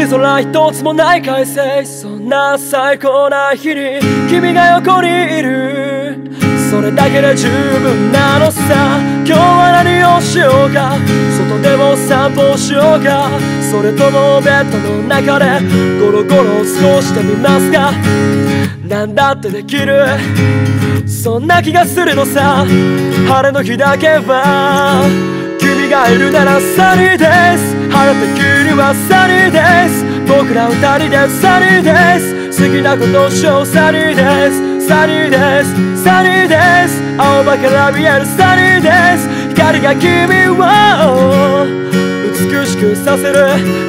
り空一つもない快晴そんな最高な日に君が横にいる。それだけで十分なのさ。今日は何をしようか。外でも散歩しようか。それともベッドの中でゴロゴロ過ごしてみますか。何だってできる。そんな気がするのさ。晴れの日だけは君がいるならサニーです。晴れた日にはサニーです。僕ら二人でサニーです。好きなことをしようサニーです。サニーです。サニーです。青葉から見えるサニーです。光が君を美しくさせる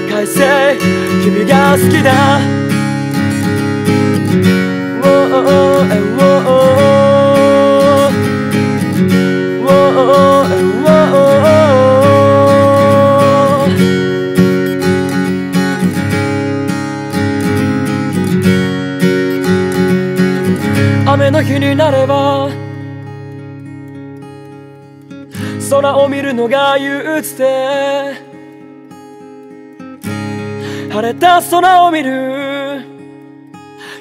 快晴。君が好きだ。Whoa, whoa, の日になれば空を見るのが憂鬱で晴れた空を見る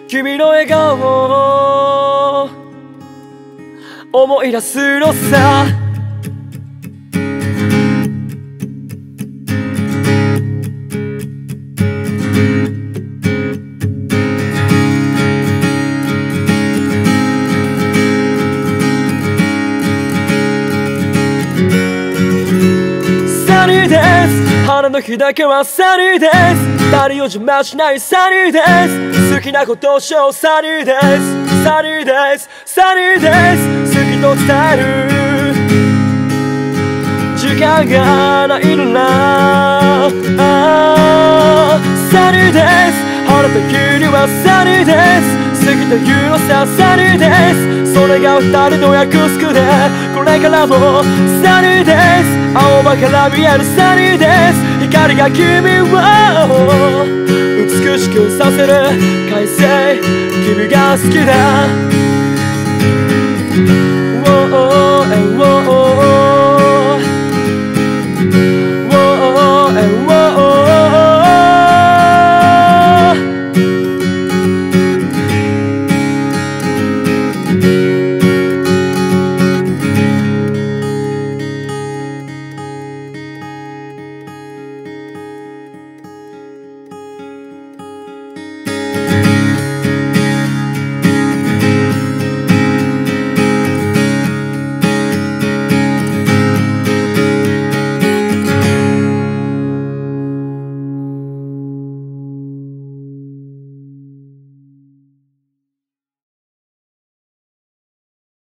君の笑顔を思い出すのさ。晴れの日だけはサニーです。誰を邪魔しないサニーです。好きなことをしようサニーです。サニーです。サニーです。好きと伝える。時間がないのな。サニーです。晴れた日にはサニーです。好きというのさサニーです。それが二人の約束で。これからもサニーです。青葉から見えるサニーです。光が君を美しくさせる。快晴。君が好きだ。